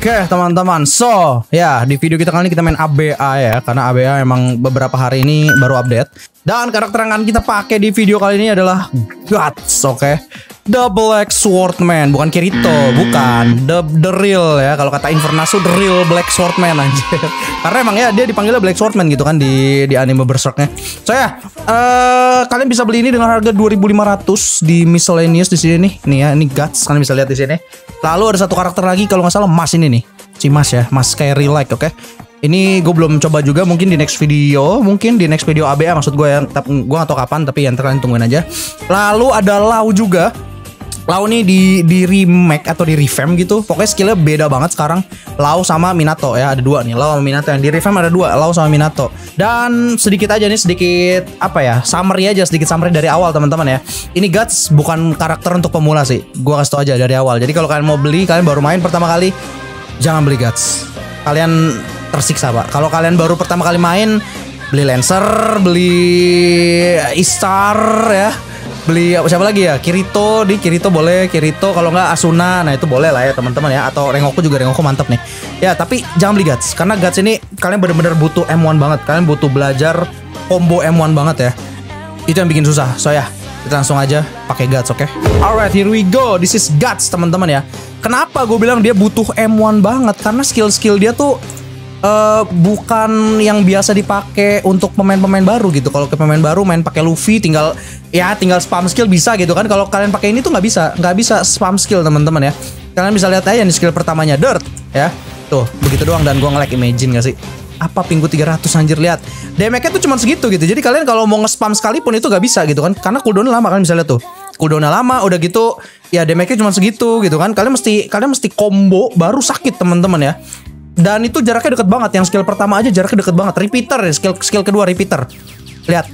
Oke teman-teman, so ya di video kita kali ini kita main ABA ya Karena ABA emang beberapa hari ini baru update Dan karakter yang akan kita pakai di video kali ini adalah Guts, oke The Black Swordman, bukan Kirito, bukan The, the real ya Kalau kata Infernasu, The real Black Swordman anjir Karena emang ya dia dipanggilnya Black Swordman gitu kan di, di anime Berserknya So ya, uh, kalian bisa beli ini dengan harga 2500 di miscellaneous di sini nih Nih ya, ini Guts, kalian bisa lihat di sini Lalu ada satu karakter lagi kalau nggak salah Mas ini nih. Si Mas ya, Mas kayak like, oke. Okay? Ini gue belum coba juga mungkin di next video, mungkin di next video ABA maksud gue ya. Gue gak tau kapan tapi yang kalian tungguin aja. Lalu ada Lau juga. Lau nih di di remake atau di revamp gitu. Pokoknya skillnya beda banget sekarang. Lau sama Minato ya ada dua nih. Lau sama Minato yang di revamp ada dua. Lau sama Minato. Dan sedikit aja nih sedikit apa ya summary aja sedikit summary dari awal teman-teman ya. Ini Guts bukan karakter untuk pemula sih. Gua kasih tau aja dari awal. Jadi kalau kalian mau beli kalian baru main pertama kali jangan beli Guts. Kalian tersiksa pak. Kalau kalian baru pertama kali main beli Lancer, beli Istar ya. Beli siapa lagi ya? Kirito di Kirito boleh Kirito kalau nggak Asuna nah itu boleh lah ya teman-teman ya. Atau Rengoku juga Rengoku mantap nih. Ya tapi jangan beli Guts karena Guts ini kalian bener-bener butuh M1 banget. Kalian butuh belajar combo M1 banget ya. Itu yang bikin susah so ya kita langsung aja pakai Guts oke okay? alright here we go this is Guts teman-teman ya kenapa gue bilang dia butuh M1 banget karena skill-skill dia tuh uh, bukan yang biasa dipakai untuk pemain-pemain baru gitu. Kalau ke pemain baru main pakai Luffy tinggal ya tinggal spam skill bisa gitu kan. Kalau kalian pakai ini tuh nggak bisa, nggak bisa spam skill teman-teman ya. Kalian bisa lihat aja nih skill pertamanya Dirt ya. Tuh, begitu doang dan gua nge-like imagine gak sih? Apa pinggu 300 anjir lihat. Damage-nya tuh cuma segitu gitu. Jadi kalian kalau mau nge-spam sekalipun itu gak bisa gitu kan. Karena cooldown lama kan bisa lihat tuh. Cooldown lama udah gitu ya damage-nya cuma segitu gitu kan. Kalian mesti kalian mesti combo baru sakit teman-teman ya. Dan itu jaraknya deket banget. Yang skill pertama aja jaraknya deket banget. Repeater ya, skill skill kedua repeater. Lihat.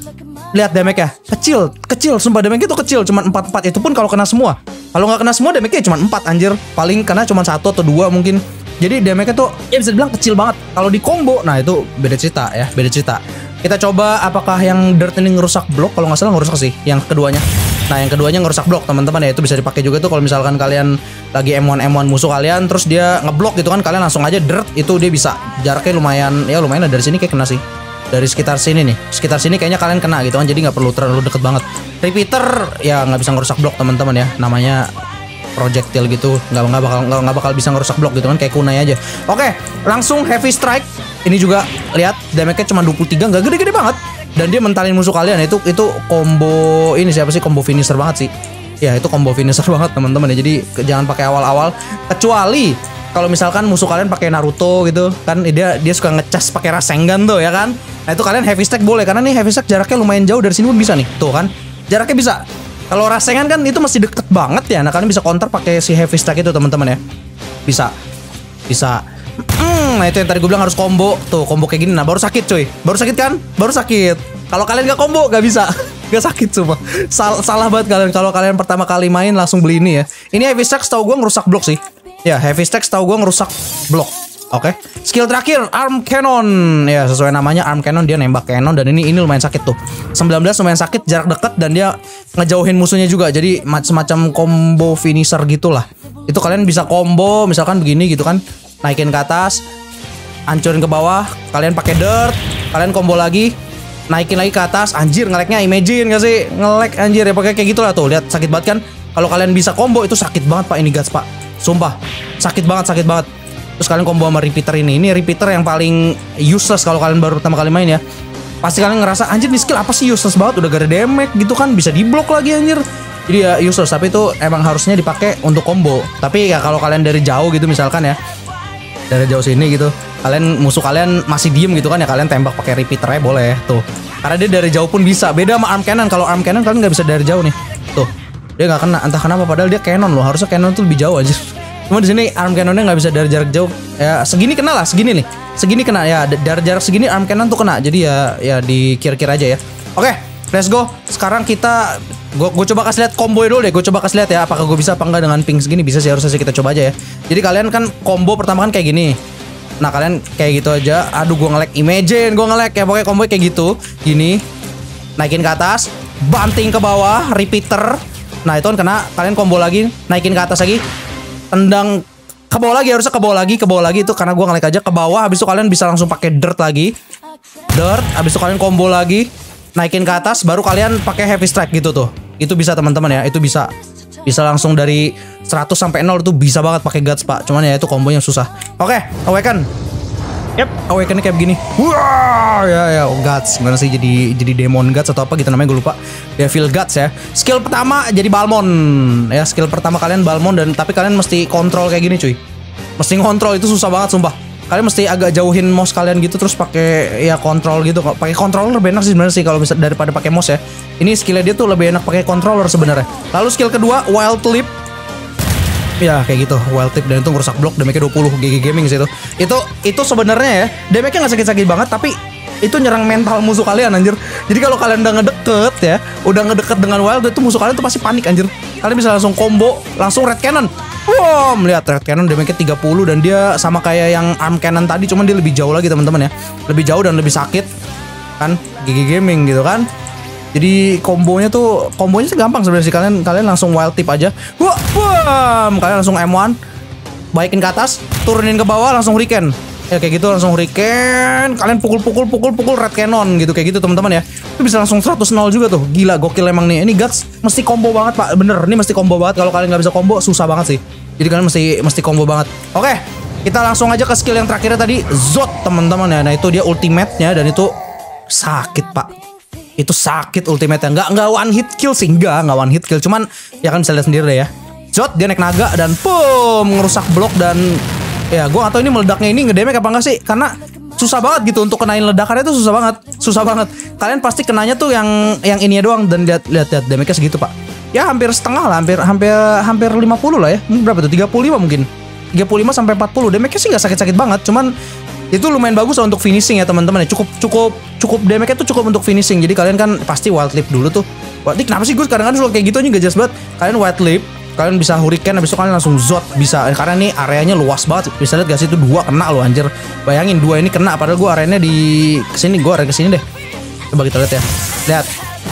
Lihat damage ya. Kecil, kecil. Sumpah damage itu kecil, cuma 4 4 itu pun kalau kena semua. Kalau nggak kena semua damage-nya cuma 4 anjir. Paling kena cuma satu atau dua mungkin. Jadi damage-nya tuh ya bisa dibilang kecil banget. Kalau di combo, nah itu beda cerita ya, beda cerita. Kita coba apakah yang Dirt ini ngerusak blok? Kalau nggak salah ngerusak sih yang keduanya. Nah yang keduanya ngerusak blok teman-teman. Ya itu bisa dipakai juga tuh kalau misalkan kalian lagi M1 M1 musuh kalian terus dia ngeblok gitu kan kalian langsung aja dirt itu dia bisa. Jaraknya lumayan ya lumayan dari sini kayak kena sih. Dari sekitar sini nih. Sekitar sini kayaknya kalian kena gitu kan jadi nggak perlu terlalu deket banget. Repeater ya nggak bisa ngerusak blok teman-teman ya. Namanya projectile gitu nggak nggak bakal nggak bakal bisa ngerusak blok gitu kan kayak kunai aja. Oke langsung heavy strike. Ini juga lihat damage-nya cuma 23 nggak gede-gede banget. Dan dia mentalin musuh kalian itu itu combo ini siapa sih combo finisher banget sih. Ya itu combo finisher banget teman-teman ya. Jadi jangan pakai awal-awal. Kecuali kalau misalkan musuh kalian pakai Naruto gitu kan dia dia suka ngecas pakai Rasengan tuh ya kan? Nah itu kalian heavy stack boleh karena nih heavy stack jaraknya lumayan jauh. Dari sini pun bisa nih tuh kan? Jaraknya bisa kalau Rasengan kan itu masih deket banget ya nah kalian bisa counter pakai si heavy stack itu teman-teman ya. Bisa. Bisa. Hmm, nah itu yang tadi gue bilang harus combo. Tuh combo kayak gini. Nah baru sakit cuy. Baru sakit kan? Baru sakit. Kalau kalian gak combo gak bisa. Gak sakit cuma Sal salah banget kalian. Kalau kalian pertama kali main langsung beli ini ya. Ini heavy stack tau gue ngerusak blok sih. Ya heavy stack tau gue ngerusak blok Oke, okay. skill terakhir arm cannon. Ya sesuai namanya arm cannon dia nembak cannon dan ini ini lumayan sakit tuh. 19 lumayan sakit jarak dekat dan dia ngejauhin musuhnya juga. Jadi semacam combo finisher gitulah. Itu kalian bisa combo misalkan begini gitu kan. Naikin ke atas hancurin ke bawah kalian pakai dirt kalian combo lagi naikin lagi ke atas. Anjir ngeleknya imagine gak sih? Ngelek anjir ya pakai kayak gitulah tuh. Lihat sakit banget kan? Kalau kalian bisa combo itu sakit banget pak. Ini guys pak. Sumpah. Sakit banget sakit banget terus kalian combo sama repeater ini. Ini repeater yang paling useless kalau kalian baru pertama kali main ya. Pasti kalian ngerasa anjir nih skill apa sih? Useless banget udah gak ada damage gitu kan. Bisa diblok lagi anjir. Jadi ya useless. Tapi itu emang harusnya dipakai untuk combo. Tapi ya kalau kalian dari jauh gitu misalkan ya dari jauh sini gitu kalian musuh kalian masih diem gitu kan ya kalian tembak pakai repeater ya boleh. Tuh. Karena dia dari jauh pun bisa. Beda sama arm cannon. Kalau arm cannon kalian nggak bisa dari jauh nih. Tuh. Dia nggak kena. Entah kenapa padahal dia cannon loh. Harusnya cannon tuh lebih jauh aja cuma di sini arm cannonnya nggak bisa dari jarak jauh. Ya segini kena lah segini nih. Segini kena ya dari jarak segini arm cannon tuh kena. Jadi ya ya dikira-kira aja ya. Oke let's go. Sekarang kita gue coba kasih lihat combo dulu deh. Gue coba kasih lihat ya apakah gue bisa apa enggak dengan ping segini. Bisa sih harusnya sih kita coba aja ya. Jadi kalian kan combo pertama kan kayak gini. Nah kalian kayak gitu aja. Aduh gue ngelek imagine gue ngelek ya. Pokoknya combo kayak gitu. Gini. Naikin ke atas. Banting ke bawah. Repeater. Nah itu kan kena. Kalian combo lagi. Naikin ke atas lagi tendang ke bawah lagi harusnya ke bawah lagi ke bawah lagi. Itu karena gua ngelik aja ke bawah habis itu kalian bisa langsung pakai dirt lagi. Dirt habis itu kalian combo lagi naikin ke atas baru kalian pakai heavy strike gitu tuh. Itu bisa teman-teman ya. Itu bisa. Bisa langsung dari 100 sampai 0 itu bisa banget pakai guts pak. Cuman ya itu kombonya susah. Oke awaken Yep, awakennya kayak begini. Wah, ya ya, oh, guts. Gimana sih jadi jadi demon guts atau apa gitu namanya gue lupa. Devil guts ya. Skill pertama jadi balmon. Ya, skill pertama kalian balmon dan tapi kalian mesti kontrol kayak gini cuy. Mesti ngontrol itu susah banget sumpah. Kalian mesti agak jauhin mouse kalian gitu terus pakai ya kontrol gitu. Pakai controller lebih enak sih sebenarnya sih kalau bisa daripada pakai mouse ya. Ini skillnya dia tuh lebih enak pakai controller sebenarnya. Lalu skill kedua wild leap Ya kayak gitu wild tip dan itu ngerusak blok damage 20 GG Gaming sih itu. Itu itu sebenarnya ya damage nggak sakit-sakit banget tapi itu nyerang mental musuh kalian anjir. Jadi kalau kalian udah ngedeket ya, udah ngedeket dengan wild itu musuh kalian tuh pasti panik anjir. Kalian bisa langsung combo, langsung red cannon. Wow, melihat red cannon damage-nya 30 dan dia sama kayak yang arm cannon tadi cuman dia lebih jauh lagi teman-teman ya. Lebih jauh dan lebih sakit. Kan GG Gaming gitu kan. Jadi kombonya tuh kombonya sih gampang sebenarnya sih kalian kalian langsung wild tip aja. Wah, bam, kalian langsung M1 baikin ke atas, turunin ke bawah langsung hurricane. Ya kayak gitu langsung hurricane, kalian pukul-pukul pukul-pukul red cannon gitu kayak gitu teman-teman ya. Itu bisa langsung 100 0 juga tuh. Gila gokil emang nih. Ini guts mesti combo banget, Pak. Bener, ini mesti combo banget. Kalau kalian nggak bisa combo susah banget sih. Jadi kalian mesti mesti combo banget. Oke, kita langsung aja ke skill yang terakhirnya tadi, Zot teman-teman ya. Nah, itu dia ultimate-nya dan itu sakit, Pak itu sakit ultimate nggak nggak one hit kill sih. Nggak nggak one hit kill. Cuman ya kan bisa lihat sendiri deh ya. Jot dia naik naga dan boom ngerusak blok dan ya gue atau ini meledaknya ini ngedamage apa enggak sih. Karena susah banget gitu untuk kenain ledakannya itu susah banget. Susah banget. Kalian pasti kenanya tuh yang yang ini doang dan lihat lihat lihat damage segitu pak. Ya hampir setengah lah. Hampir hampir hampir 50 lah ya. Berapa tuh? 35 mungkin. 35 sampai 40 damage sih nggak sakit-sakit banget. Cuman itu lumayan bagus untuk finishing ya teman-teman ya. Cukup cukup cukup damage itu cukup untuk finishing. Jadi kalian kan pasti wild leap dulu tuh. Leap kenapa sih gue kadang-kadang suka kayak gitu aja gak jelas banget. Kalian wild leap kalian bisa hurricane habis itu kalian langsung zot. Bisa karena ini areanya luas banget. Bisa lihat gak sih itu dua kena lo anjir. Bayangin dua ini kena padahal gue areanya di ke sini. Gue area ke sini deh. Coba kita lihat ya. Lihat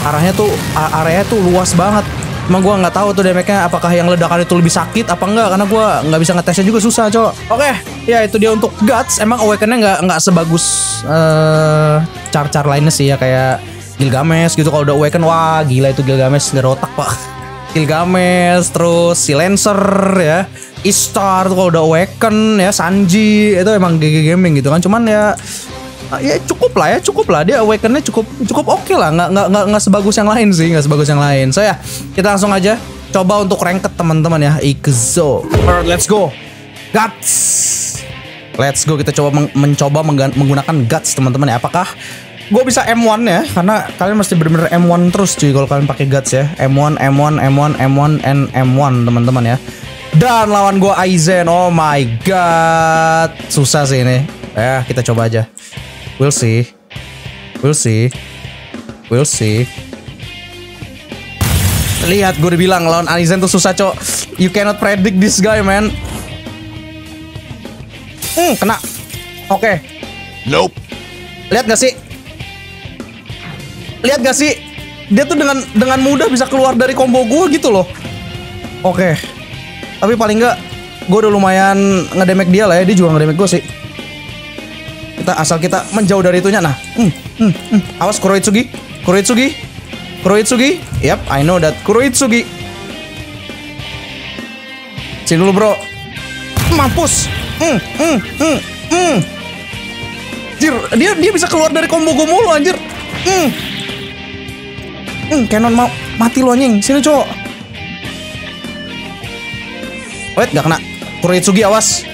arahnya tuh area tuh luas banget Emang gue nggak tahu tuh damage-nya apakah yang ledakan itu lebih sakit apa enggak karena gue nggak bisa ngetesnya juga susah cowok. Oke, okay, ya itu dia untuk guts. Emang awaken-nya nggak nggak sebagus uh, car-car lainnya sih ya kayak Gilgamesh gitu kalau udah awaken wah gila itu Gilgamesh nggak otak pak. Gilgamesh terus Silencer ya Istar tuh kalau udah awaken ya Sanji itu emang GG gaming gitu kan cuman ya ya cukup lah ya cukup lah. Dia awakennya cukup cukup oke okay lah. Nggak nggak nggak nggak sebagus yang lain sih nggak sebagus yang lain. So ya kita langsung aja coba untuk ranked teman-teman ya. Ikuzo alright let's go. Guts. Let's go kita coba men mencoba menggunakan guts teman-teman ya. Apakah gue bisa M1 ya? Karena kalian mesti bener-bener M1 terus cuy kalau kalian pakai guts ya. M1 M1 M1 M1 and M1 teman-teman ya. Dan lawan gue Aizen. Oh my god. Susah sih ini. Ya kita coba aja We'll see. We'll see. We'll see. Lihat gue udah bilang lawan Anizen tuh susah cok. You cannot predict this guy man. Hmm kena. Oke. Okay. Nope. Lihat gak sih? Lihat gak sih? Dia tuh dengan dengan mudah bisa keluar dari combo gue gitu loh. Oke. Okay. Tapi paling nggak gue udah lumayan ngedemek dia lah ya. Dia juga ngedemek gue sih kita asal kita menjauh dari itunya. Nah hmm, hmm, hmm. awas Kuroitsugi. Kuroitsugi. Kuroitsugi. Yap I know that. Kuroitsugi. Sini dulu bro. Mampus. Hmm, hmm, hmm, hmm. Jir, dia dia bisa keluar dari combo gue mulu anjir. Hmm. Hmm, Canon mau mati lo anjing. Sini cowok. Wait gak kena. Kuroitsugi awas.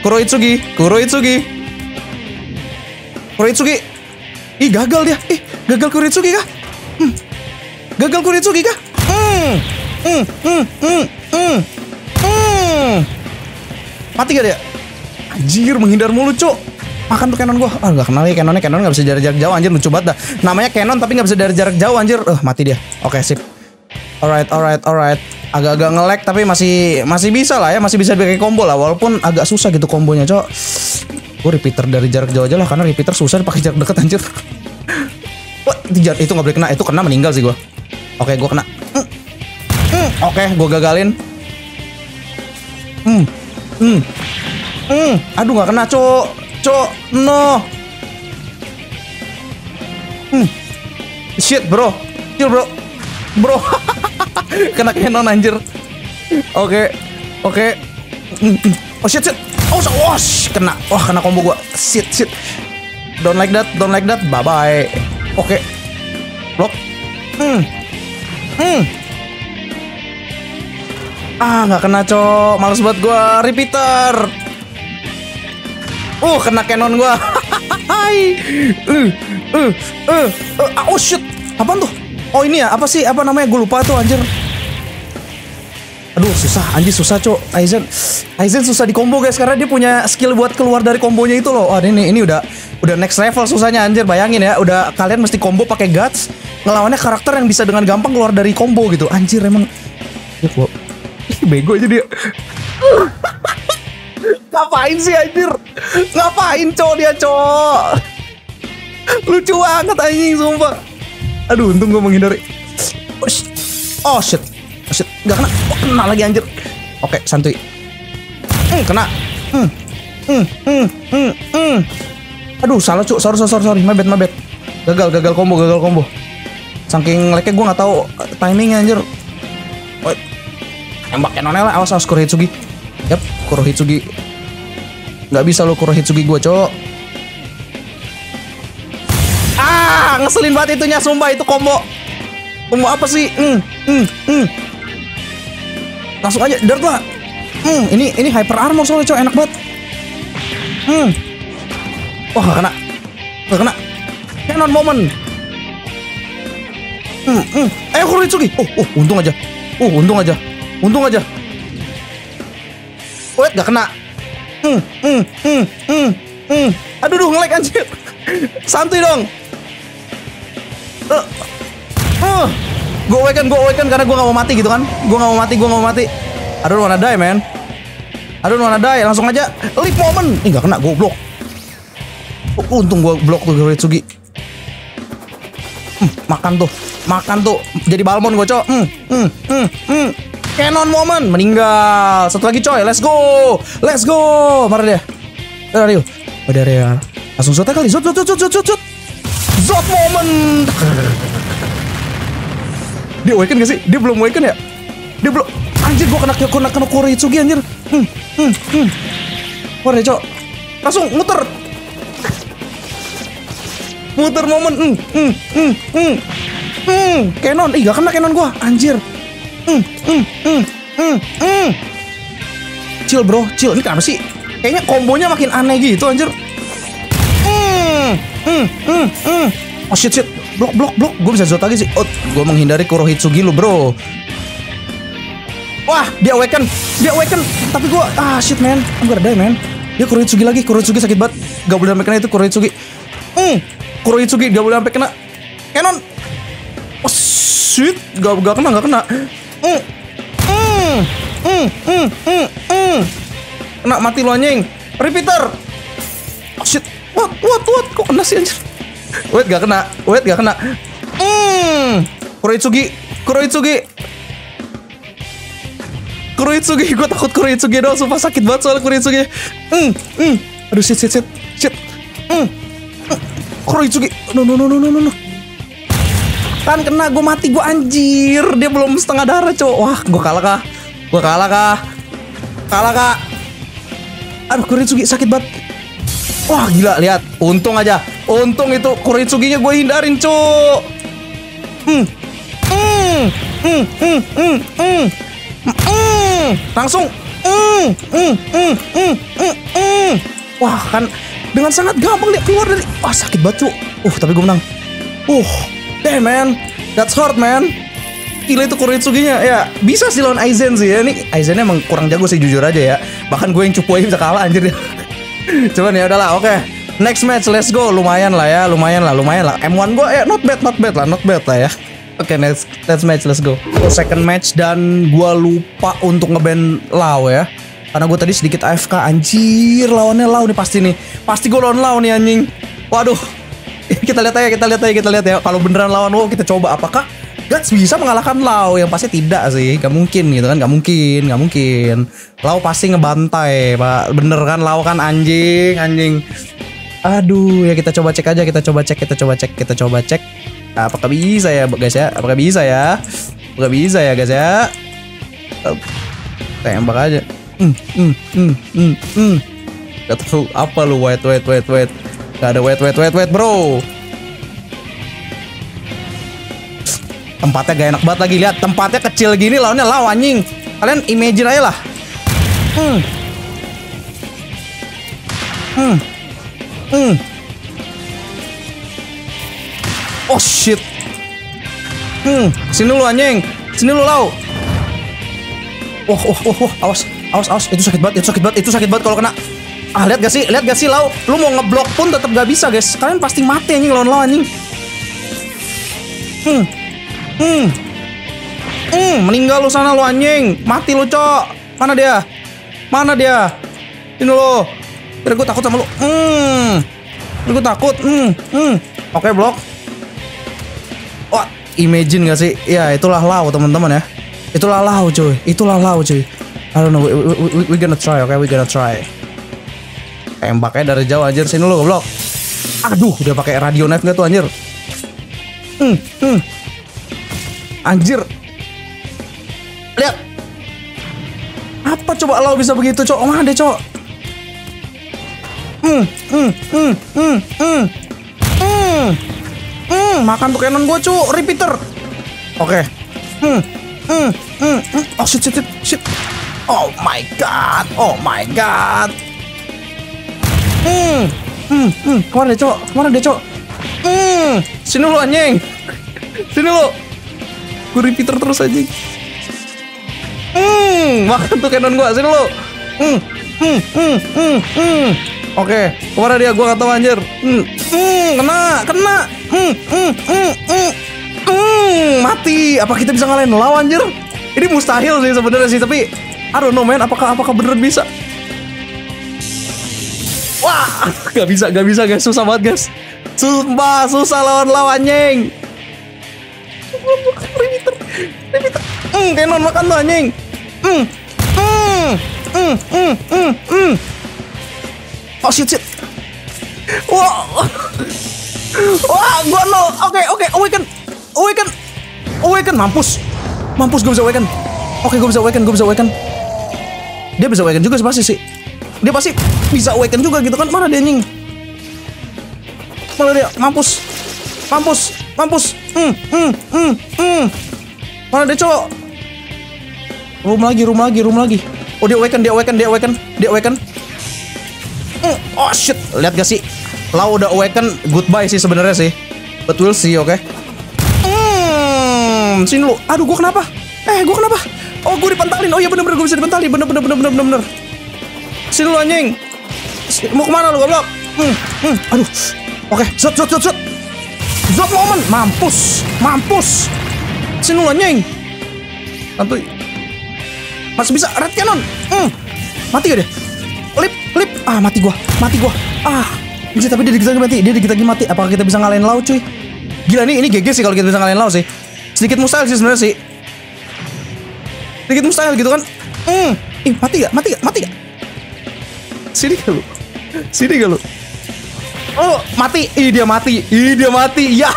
Kuroitsugi. Kuroitsugi Kuritsugi. Ih gagal dia. Ih gagal Kuritsugi kah? Hmm. Gagal Kuritsugi kah? Hmm. Hmm. Hmm. Hmm. Hmm. Hmm. Mati gak dia? Anjir menghindar mulu cok. Makan tuh Canon gua. Ah gak kenal ya Canonnya. Canon gak bisa dari jarak jauh anjir lucu banget dah. Namanya Canon tapi gak bisa dari jarak jauh anjir. Eh uh, mati dia. Oke okay, sip. Alright, alright, alright. Agak-agak nge-lag tapi masih masih bisa lah ya, masih bisa pakai combo lah walaupun agak susah gitu kombonya, cok. Gue repeater dari jarak jauh aja lah karena repeater susah pakai jarak dekat anjir. Wah, itu nggak boleh kena, itu kena meninggal sih gue. Oke, gue kena. Mm. Mm. Oke, gue gagalin. Hmm. Hmm. Hmm, aduh nggak kena, Cok. Cok, no. Hmm. Shit, bro. Chill, bro. Bro. kena cannon anjir. Oke. Oke. Hmm, hmm. Oh shit, shit. Oh, so- oh, sh- kena. Wah, kena combo gua. Shit, shit. Don't like that, don't like that. Bye bye. Oke. Blok. Hmm. Hmm. Ah, nggak kena, Cok. Males banget gua. Repeater. Uh, kena cannon gua. Hai. Uh, uh, uh, uh. Ah, oh shit. Apaan tuh? Oh ini ya, apa sih? Apa namanya? Gue lupa tuh anjir. Aduh susah, anjir susah cok. Aizen, Aizen susah di combo guys karena dia punya skill buat keluar dari kombonya itu loh. Wah ini ini udah udah next level susahnya anjir. Bayangin ya, udah kalian mesti combo pakai guts ngelawannya karakter yang bisa dengan gampang keluar dari combo gitu. Anjir emang. Bego aja dia. Ngapain sih anjir? Ngapain cowok dia cowok? Lucu banget anjing sumpah. Aduh untung gue menghindari. Oh shit. Oh shit. Oh, shit. Gak kena. Oh, kena lagi anjir. Oke santuy. Hmm, kena. Hmm. Hmm. Hmm. Hmm. Hmm. Aduh salah cuk. Sorry sorry sorry. sorry. My bad my bad. Gagal gagal combo gagal combo. Saking leknya gue nggak tahu timingnya anjir. Woi. Tembak lah. Awas awas Kurohitsugi. Yap, Kurohitsugi. Nggak bisa lo Kurohitsugi gue cowok. Ah, ngeselin banget itunya sumpah itu combo. Combo apa sih? Hmm, hmm, hmm. Langsung aja dart lah. Hmm, ini ini hyper armor soalnya cowok enak banget. Hmm. Wah, gak kena. Gak kena. Cannon moment. Hmm, hmm. Eh, Kurohitsugi. Oh, oh, untung aja. Oh, untung aja. Untung aja. Wait, gak kena. Hmm, hmm, hmm, hmm, hmm. Aduh, duh, nge-lag anjir. Santuy dong. Uh, uh. Gue awaken, gue awaken karena gue gak mau mati gitu kan. Gue gak mau mati, gue gak mau mati. I don't wanna die man. I don't wanna die, langsung aja Leap moment. Ih gak kena, gue blok Uh, Untung gue blok tuh Ritsugi hmm, Makan tuh, makan tuh. Jadi balmon gue cok. Hmm, hmm, hmm, hmm. Cannon moment, meninggal. Satu lagi coy, let's go Let's go. Mana dia? Mana dia? Oh dia Langsung shot kali, shot, shot, shot, shot, shot, shot. Zot moment Dia awaken gak sih? Dia belum awaken ya? Dia belum Anjir gua kena kena kena Kurohitsugi anjir. Hmm hmm hmm. Deh cok Langsung muter. Muter momen. Hmm hmm hmm hmm. Hmm Canon. Ih gak kena canon gua. Anjir. Hmm hmm hmm hmm hmm. Chill bro. Chill. Ini kenapa sih? Kayaknya kombonya makin aneh gitu anjir. Hmm, hmm, hmm, hmm. Oh shit shit, blok blok blok. Gue bisa zot lagi sih. Oh, gue menghindari Kurohitsugi lu bro. Wah, dia awaken, dia awaken. Tapi gue, ah shit man, I'm gonna die man. Dia Kurohitsugi lagi, Kurohitsugi sakit banget. Gak boleh sampai kena itu Kurohitsugi. Hmm, Kurohitsugi gak boleh sampai kena. Canon. Oh shit, gak gak kena gak kena. Hmm, hmm, hmm, hmm, hmm, hmm. Kena mati lo anjing. Repeater. Oh shit. What? What? What? Kok kena sih anjir? Wait gak kena. Wait gak kena. Hmm. Kuroitsugi. Kuroitsugi. Kuroitsugi. Gue takut Kuroitsugi dong. Sumpah sakit banget soal Kuroitsugi. Hmm. Hmm. Aduh shit shit shit. Shit. Hmm. hmm. Kuroitsugi. No no no no no no. no. Kan kena gue mati gue anjir. Dia belum setengah darah cowok. Wah gue kalah kah? Gue kalah kah? Kalah kah? Aduh Kuroitsugi sakit banget. Wah gila lihat, untung aja, untung itu Kuroitsuginya gue hindarin cuk. Hmm, hmm, hmm, hmm, hmm, hmm, hmm, langsung, hmm, hmm, hmm, hmm, hmm, hmm. Wah kan dengan sangat gampang dia keluar dari, wah sakit banget cuk. Uh tapi gue menang. Uh, damn man, that's hard man. Gila itu Kuroitsuginya ya bisa sih lawan Aizen sih ya ini Aizennya emang kurang jago sih jujur aja ya bahkan gue yang cupu aja bisa kalah anjir dia Cuman ya udahlah, oke. Next match, let's go. Lumayan lah ya, lumayan lah, lumayan lah. M1 gue ya not bad, not bad lah, not bad lah ya. Oke, next next match, let's go. Second match dan gue lupa untuk ngeban Lau ya. Karena gue tadi sedikit AFK anjir lawannya Lau nih pasti nih. Pasti gue lawan Lau nih anjing. Waduh. kita lihat aja, kita lihat aja, kita lihat ya. Kalau beneran lawan Lau kita coba apakah Guts bisa mengalahkan Lau yang pasti tidak sih Gak mungkin gitu kan Gak mungkin Gak mungkin Lau pasti ngebantai pak Bener kan Lau kan anjing Anjing Aduh ya kita coba cek aja Kita coba cek Kita coba cek Kita coba cek. Apakah bisa ya guys ya? Apakah bisa ya? Apakah bisa ya guys ya? Tembak aja. Hmm hmm hmm hmm hmm. Gak tahu apa lu wait wait wait wait. Gak ada wait wait wait wait bro. Tempatnya gak enak banget lagi lihat. Tempatnya kecil gini lawannya law anjing. Kalian imagine aja lah. Hmm. Hmm. Hmm. Oh shit. Hmm, sini lu anjing. Sini lu lau. Wah, wah, wah, wah, awas, awas, awas. Itu sakit banget, itu sakit banget, itu sakit banget kalau kena. Ah, lihat gak sih? Lihat gak sih lau? Lu mau ngeblok pun tetap gak bisa, guys. Kalian pasti mati anjing lawan lawan anjing. Hmm. Hmm. Hmm, meninggal lu sana lu anjing. Mati lu, Cok. Mana dia? Mana dia? Ini lu. Biar gue takut sama lu. Hmm. Biar gue takut. Hmm. Hmm. Oke, blok. Wah, imagine gak sih? Ya, itulah lau, teman-teman ya. Itulah lau, cuy. Itulah lau, cuy. I don't know. We, we, we, we gonna try, oke? Okay? We gonna try. Tembaknya dari jauh anjir. Sini lu, blok. Aduh, udah pakai radio knife gak tuh anjir? Hmm, hmm. Anjir. Lihat. Apa coba lo bisa begitu, Cok? Mana deh, Cok? Hmm, hmm, hmm, hmm, hmm. Hmm. Hmm, makan tuh cannon gue, Cuk. Repeater. Oke. Okay. Hmm, hmm, hmm, hmm. Oh, shit, shit, shit. Oh my god. Oh my god. Hmm. Hmm, hmm. Ke mana deh, Cok? Ke mana deh, Cok? Hmm. Sini lu anjing. Sini lu. Gue repeater terus aja. Hmm, makan tuh cannon gua. Sini lu. Hmm, hmm, hmm, hmm, hmm. Oke, ke mana dia? Gua gak tahu anjir. Hmm, hmm, kena, kena. Hmm, hmm, hmm, hmm. Hmm, mati. Apa kita bisa ngalahin lawan anjir? Ini mustahil sih sebenarnya sih, tapi I don't know man, apakah apakah beneran bisa? Wah, gak bisa, gak bisa guys, susah banget guys. Sumpah, susah lawan. Repeater, repeater. Hmm, Canon makan tuh anjing. Hmm, hmm, hmm, hmm, hmm, hmm. Oh shit shit. Wah, wah, gua no. Oke oke, awaken, awaken, awaken. Mampus, mampus gue bisa awaken. Oke, gue bisa awaken, gue bisa awaken. Dia bisa awaken juga pasti sih. Dia pasti bisa awaken juga gitu kan. Mana dia anjing? Mana dia? Mampus. Mampus. Mampus. Hmm, hmm, hmm, hmm. Mana dia, cowok? Room lagi, room lagi, room lagi. Oh, dia awaken, dia awaken, dia awaken, dia awaken. Hmm. Oh shit, lihat gak sih? Lau udah awaken, goodbye sih sebenarnya sih. But we'll see, oke? Okay? Hmm, sini lu. Aduh, gua kenapa? Eh, gua kenapa? Oh, gua dipantalin. Oh iya bener-bener gua bisa dipantalin. Bener-bener bener-bener bener-bener. Sini lu anjing. Mau ke mana lu goblok? Hmm, hmm, aduh. Oke, shot, shot, shot, shot. Shot momen, mampus, mampus. Sini lu anjing. Santuy. Masih bisa red cannon. Hmm. Mati gak dia? Lip, lip. Ah, mati gua, mati gua. Ah. Bisa tapi dia dikit lagi mati, dia dikit lagi mati. Apakah kita bisa ngalahin Lau cuy? Gila nih, ini GG sih kalau kita bisa ngalahin Lau sih. Sedikit mustahil sih sebenarnya sih. Sedikit mustahil gitu kan. Hmm. Ih, mati gak? Mati gak? Mati gak? Sini gak lu? Sini gak lu? Oh, mati. Ih, dia mati. Ih, dia mati. Ya.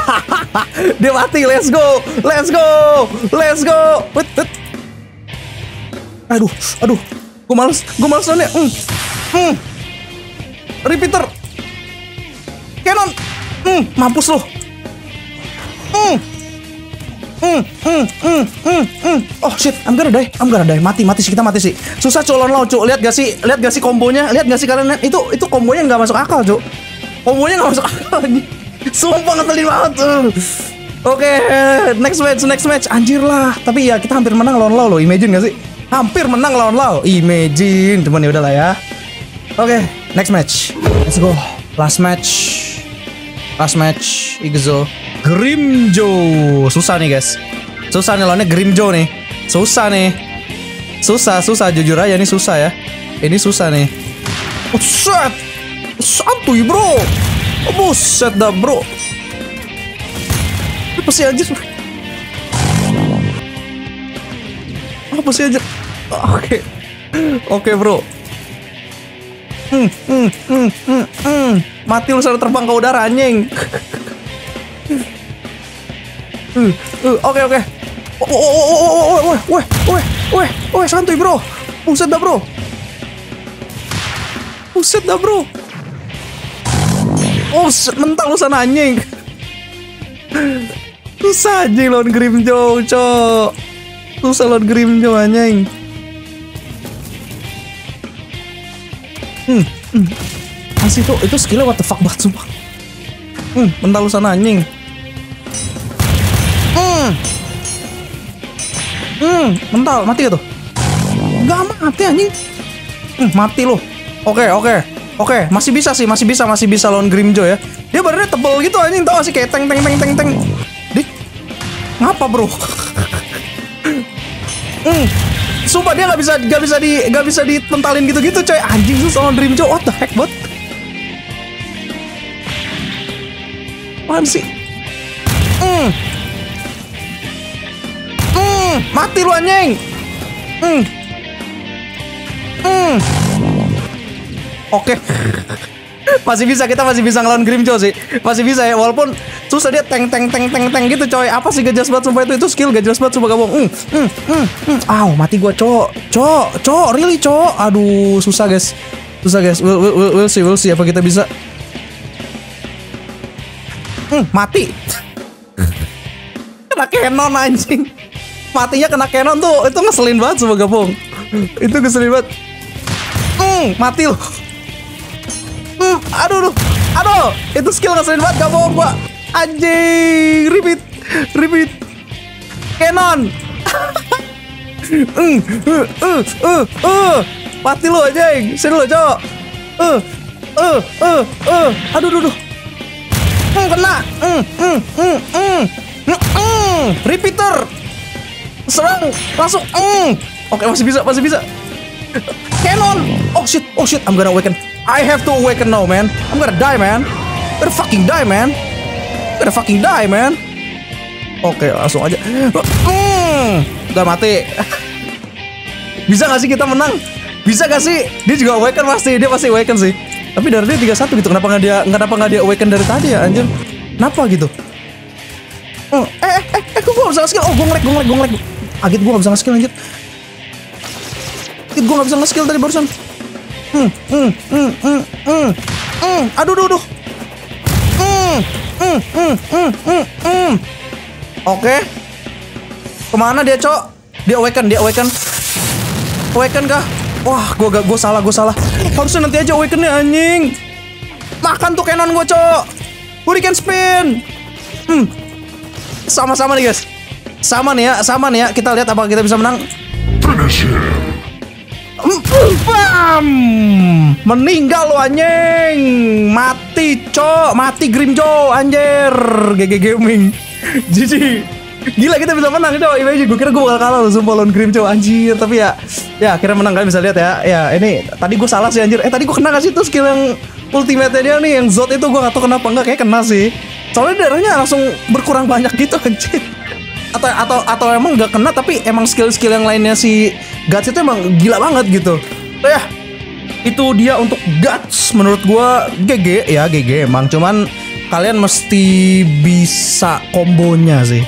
dia mati. Let's go. Let's go. Let's go. Aduh, aduh. Gue males. Gue males nanya. Hmm. Hmm. Repeater. Canon. Hmm, mampus lo. Hmm. Hmm, hmm, hmm, hmm, hmm. Oh shit, I'm gonna die, I'm gonna die. Mati, mati sih kita mati sih. Susah colon lo, cuk. Lihat gak sih, lihat gak sih kombonya? Lihat gak sih kalian? Itu itu kombonya nggak masuk akal, cuk. Kombonya nggak masuk akal. Sumpah ngeselin banget. Uh. Oke, okay, next match, next match. Anjir lah. Tapi ya kita hampir menang lawan lo. Imagine gak sih? Hampir menang lawan Lau. Imagine, cuman ya udahlah ya. Oke, okay, next match. Let's go. Last match. Last match. Igzo. Grimjo. Susah nih guys. Susah nih lawannya Grimjo nih. Susah nih. Susah, susah jujur aja nih susah ya. Ini susah nih. Oh, set. Santuy bro. Oh, buset dah bro. Apa sih anjir? Apa sih aja? Oke. Oke, Bro. Hmm, hmm, hmm, hmm, hmm. Mati lu sana terbang ke udara anjing. Uh, uh, Oke, oke. Oh, oh, oh, oh, oh, oh, weh, santuy, Bro. Buset dah, Bro. Buset dah, Bro. Oh, mental lu sana anjing. Susah anjing lawan Grimjo, cok. Susah lawan Grimjo anjing. Hmm, hmm. Masih tuh itu skillnya what the fuck banget sumpah. Hmm, mental lu sana anjing. Hmm. Hmm, mental mati gak tuh? Gak mati anjing. Hmm, mati lu. Oke, oke. Oke, masih bisa sih, masih bisa, masih bisa lawan Grimjo ya. Dia badannya tebel gitu anjing, tau gak sih kayak teng teng teng teng teng. Dik. Ngapa, Bro? hmm. Sumpah dia nggak bisa nggak bisa di nggak bisa ditentalin gitu-gitu coy. Anjing susah lawan Grimjo. What the heck, bot? Sih? Hmm. Hmm, mati lu anjing. Hmm. Hmm. Oke. Masih bisa kita masih bisa ngelawan Grimjo sih. Masih bisa ya walaupun susah dia teng teng teng teng teng gitu coy. Apa sih gak jelas banget sumpah itu itu skill gak jelas banget sumpah gabung. Hmm, hmm, hmm, hmm. Aw, mati gua cok. Cok, cok, really cok. Aduh, susah guys. Susah guys. We'll, we'll, we'll, see, we'll see apa kita bisa. Hmm, mati. kena cannon anjing. Matinya kena cannon tuh itu ngeselin banget sumpah gabung. itu ngeselin banget. Hmm, mati loh. Aduh, aduh, aduh, itu skill ngeselin banget gak bohong gua. Anjing, repeat, repeat, cannon. Hmm, uh, uh, uh, uh, mati lu anjing, sini lu cowok. Uh, uh, uh, uh, aduh, aduh, aduh. Hmm, kena. Hmm, hmm, hmm, hmm, hmm. repeater. Serang, langsung. Hmm. Oke, masih bisa, masih bisa. Cannon! Oh shit, oh shit, I'm gonna awaken. I have to awaken now, man. I'm gonna die, man. Gonna fucking die, man. Gonna fucking die, man. Oke, langsung aja. Hmm, udah mati. Bisa gak sih kita menang? Bisa gak sih? Dia juga awaken pasti, dia pasti awaken sih. Tapi dari dia 31 gitu, kenapa nggak dia kenapa nggak dia awaken dari tadi ya, anjir? Kenapa gitu? Oh, eh, eh, eh, eh, gue gak bisa nge-skill. Oh, gue nge-lag, gue nge-lag, gue nge-lag. Agit gue gak bisa nge-skill, anjir. Agit gue gak bisa nge-skill tadi barusan. Hmm, hmm, hmm, hmm, hmm, hmm. Aduh, aduh, aduh. Hmm, hmm, hmm, hmm, hmm, hmm. Oke. Ke mana dia, Cok? Dia awaken, dia awaken. Awaken kah? Wah, gue gak, gue salah, gue salah. Harusnya nanti aja awakennya anjing. Makan tuh cannon gue, Cok. Hurricane spin. Hmm. Sama-sama nih, guys. Sama nih ya, sama nih ya. Kita lihat apakah kita bisa menang. Hmm, Bam! Meninggal lo anjing. Mati, Cok. Mati Grimjo, anjir. GG Gaming. Jiji. Gila kita bisa menang itu Imagine gue kira gue bakal kalah loh Sumpah lawan Grimjo anjir Tapi ya Ya akhirnya menang kalian bisa lihat ya Ya ini Tadi gue salah sih anjir Eh tadi gue kena gak sih tuh skill yang Ultimate dia nih Yang Zod itu gue gak tau kenapa Enggak kayak kena sih Soalnya darahnya langsung berkurang banyak gitu anjir atau atau atau emang nggak kena tapi emang skill-skill yang lainnya si Guts itu emang gila banget gitu. Ya itu dia untuk Guts menurut gua GG ya GG emang. Cuman kalian mesti bisa kombonya sih.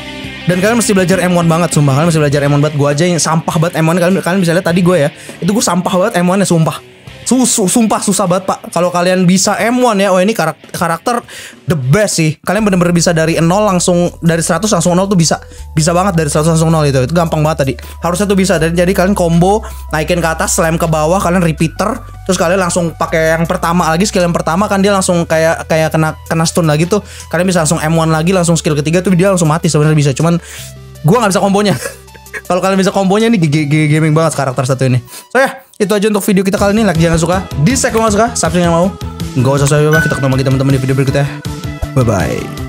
Dan kalian mesti belajar M1 banget sumpah. Kalian mesti belajar M1 banget. Gue aja yang sampah banget M1 Kalian, kalian bisa lihat tadi gue ya. Itu gue sampah banget M1 nya sumpah. Susu, sumpah susah banget pak. Kalau kalian bisa M1 ya Oh ini karakter, karakter the best sih. Kalian bener-bener bisa dari 0 langsung Dari 100 langsung 0 tuh bisa Bisa banget dari 100 langsung 0 itu Itu gampang banget tadi Harusnya tuh bisa Dan jadi kalian combo Naikin ke atas Slam ke bawah Kalian repeater Terus kalian langsung pakai yang pertama lagi Skill yang pertama kan dia langsung kayak kayak kena kena stun lagi tuh Kalian bisa langsung M1 lagi Langsung skill ketiga tuh dia langsung mati sebenarnya bisa Cuman gua nggak bisa kombonya Kalau kalian bisa kombonya nih GG gaming banget karakter satu ini. So ya, itu aja untuk video kita kali ini. Like jangan suka, dislike kalau suka, subscribe yang mau. Nggak usah subscribe, kita ketemu lagi teman-teman di video berikutnya. Bye bye.